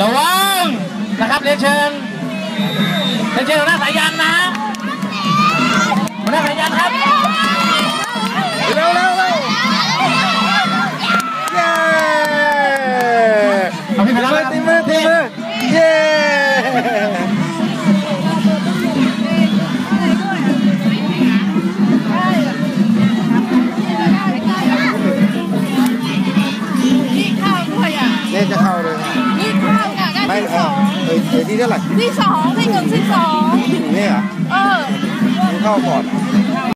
ระวังนะครับเรียนเชิญเรียนเชิญหัวหน้าสายยันนะหัวหน้าสายยันครับเร็วเร็วเร็วเย้เอาพี่ไปแล้วทีมือทีมือเย้เข้าด้วยอะเนี่ยจะเข้าเลยนี่เข้าอะไม่ที่สองเอ้ยที่เท่าไหร่ที่สองที่หนึ่งที่สองนี่เหรอเออมึงเข้าก่อน